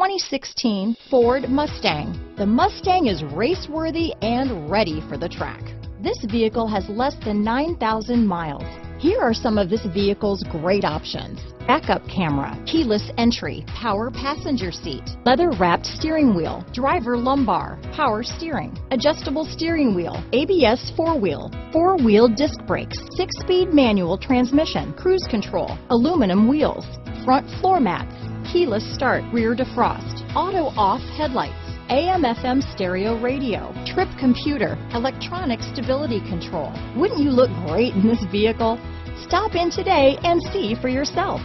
2016 Ford Mustang. The Mustang is race-worthy and ready for the track. This vehicle has less than 9,000 miles. Here are some of this vehicle's great options. Backup camera, keyless entry, power passenger seat, leather wrapped steering wheel, driver lumbar, power steering, adjustable steering wheel, ABS four wheel, four wheel disc brakes, six speed manual transmission, cruise control, aluminum wheels, front floor mats, keyless start, rear defrost, auto off headlights, AM FM stereo radio, trip computer, electronic stability control. Wouldn't you look great in this vehicle? Stop in today and see for yourself.